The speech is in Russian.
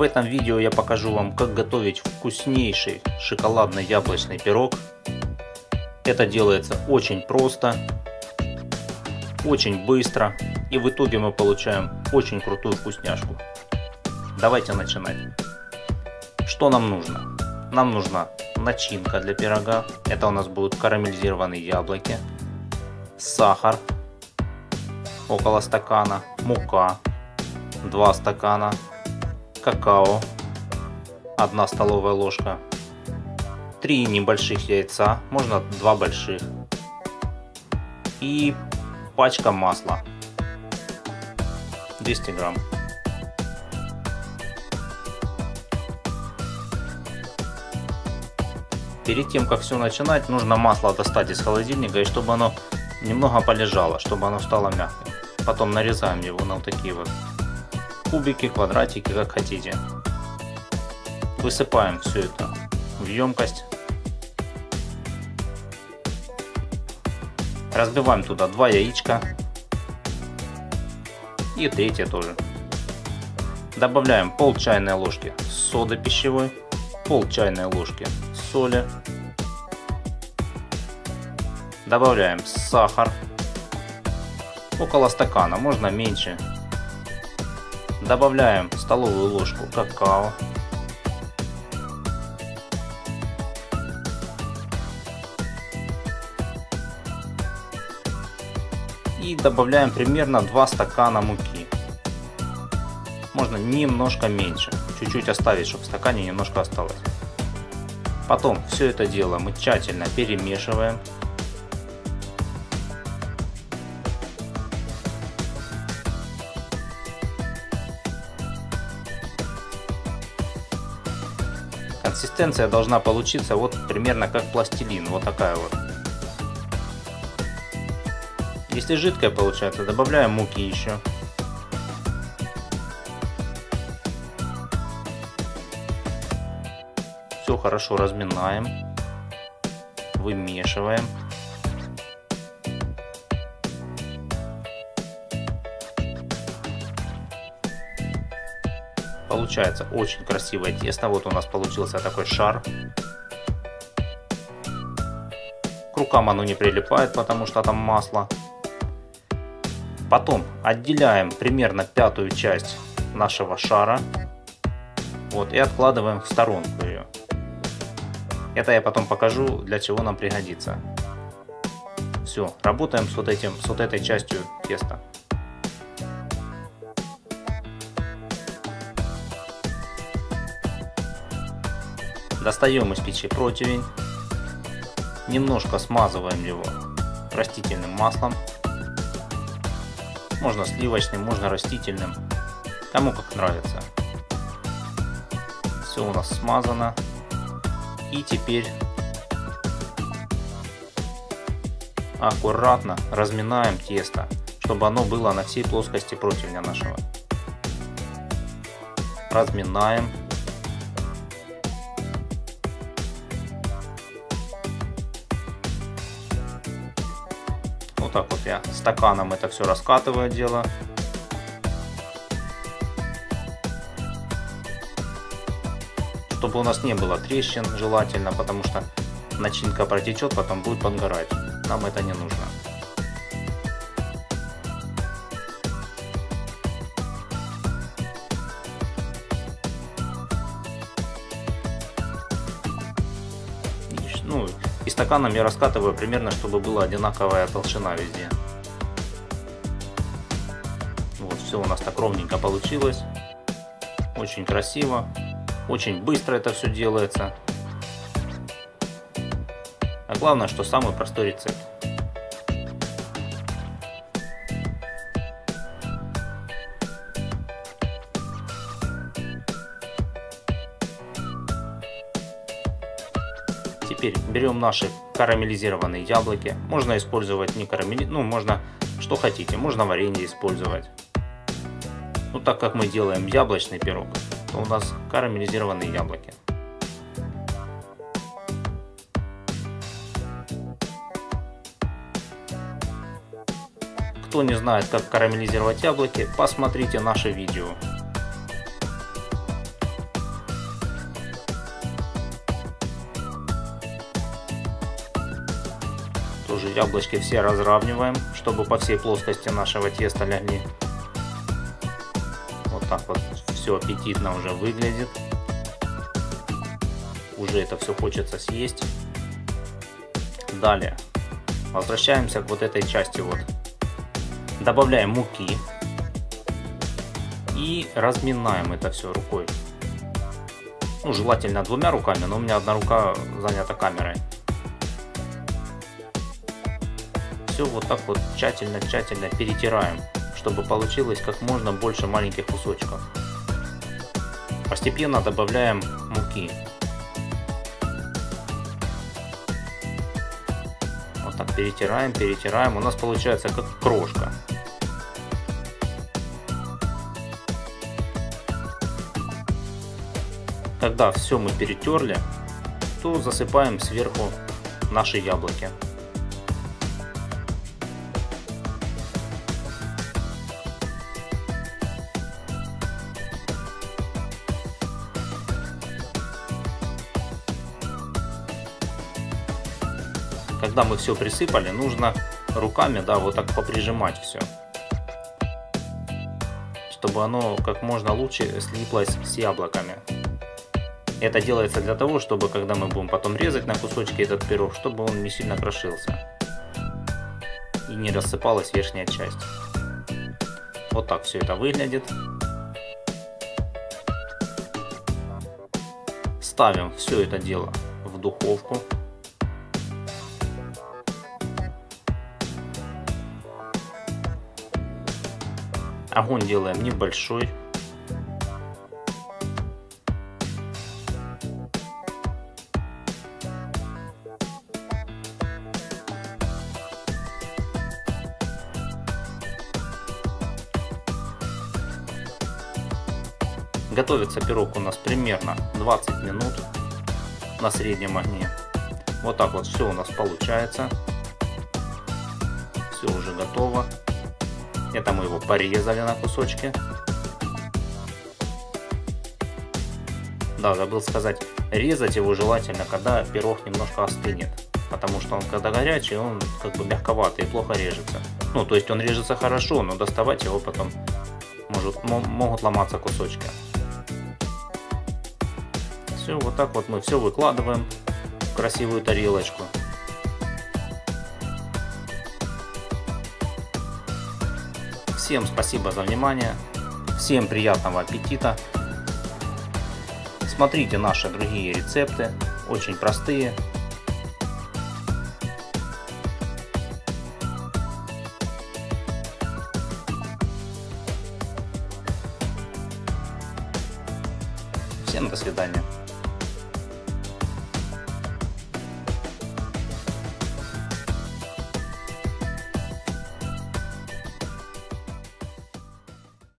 В этом видео я покажу вам, как готовить вкуснейший шоколадный яблочный пирог. Это делается очень просто, очень быстро и в итоге мы получаем очень крутую вкусняшку. Давайте начинать. Что нам нужно? Нам нужна начинка для пирога. Это у нас будут карамелизированные яблоки, сахар, около стакана, мука, 2 стакана, какао, 1 столовая ложка, 3 небольших яйца, можно 2 больших, и пачка масла 200 грамм. Перед тем, как все начинать, нужно масло достать из холодильника и чтобы оно немного полежало, чтобы оно стало мягким. Потом нарезаем его на вот такие вот кубики, квадратики, как хотите. Высыпаем все это в емкость. Разбиваем туда два яичка. И третье тоже. Добавляем пол чайной ложки соды пищевой, пол чайной ложки соли. Добавляем сахар. Около стакана, можно меньше. Добавляем столовую ложку какао. И добавляем примерно 2 стакана муки. Можно немножко меньше. Чуть-чуть оставить, чтобы в стакане немножко осталось. Потом все это дело мы тщательно перемешиваем. Консистенция должна получиться вот примерно как пластилин, вот такая вот. Если жидкая получается, добавляем муки еще. Все хорошо разминаем, вымешиваем. Получается очень красивое тесто. Вот у нас получился такой шар. К рукам оно не прилипает, потому что там масло. Потом отделяем примерно пятую часть нашего шара. Вот, и откладываем в сторонку ее. Это я потом покажу, для чего нам пригодится. Все, работаем с вот, этим, с вот этой частью теста. Достаем из печи противень. Немножко смазываем его растительным маслом. Можно сливочным, можно растительным. Кому как нравится. Все у нас смазано. И теперь аккуратно разминаем тесто, чтобы оно было на всей плоскости противня нашего. Разминаем. Вот так вот я стаканом это все раскатываю дело. чтобы у нас не было трещин желательно, потому что начинка протечет, потом будет подгорать. Нам это не нужно. И стаканом я раскатываю примерно, чтобы была одинаковая толщина везде. Вот, все у нас так ровненько получилось. Очень красиво. Очень быстро это все делается. А главное, что самый простой рецепт. Теперь берем наши карамелизированные яблоки. Можно использовать не карамели, ну можно что хотите, можно варенье использовать. Ну так как мы делаем яблочный пирог, то у нас карамелизированные яблоки. Кто не знает, как карамелизировать яблоки, посмотрите наше видео. Сразу же яблочки все разравниваем, чтобы по всей плоскости нашего теста лягли. Вот так вот все аппетитно уже выглядит. Уже это все хочется съесть. Далее возвращаемся к вот этой части вот. Добавляем муки и разминаем это все рукой. Ну, желательно двумя руками, но у меня одна рука занята камерой. Все вот так вот тщательно-тщательно перетираем, чтобы получилось как можно больше маленьких кусочков. Постепенно добавляем муки. Вот так перетираем, перетираем. У нас получается как крошка. Когда все мы перетерли, то засыпаем сверху наши яблоки. Когда мы все присыпали, нужно руками, да, вот так поприжимать все. Чтобы оно как можно лучше слиплось с яблоками. Это делается для того, чтобы когда мы будем потом резать на кусочки этот пирог, чтобы он не сильно крошился. И не рассыпалась верхняя часть. Вот так все это выглядит. Ставим все это дело в духовку. Огонь делаем небольшой, Готовится пирог у нас примерно 20 минут на среднем огне. Вот так вот все у нас получается. Все уже готово. Это мы его порезали на кусочки. Да, забыл сказать, резать его желательно, когда пирог немножко остынет. Потому что он когда горячий, он как бы мягковатый и плохо режется. Ну, то есть он режется хорошо, но доставать его потом может, могут ломаться кусочки. Все, вот так вот мы все выкладываем в красивую тарелочку. Всем спасибо за внимание. Всем приятного аппетита. Смотрите наши другие рецепты. Очень простые. Всем до свидания.